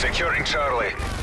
Securing Charlie.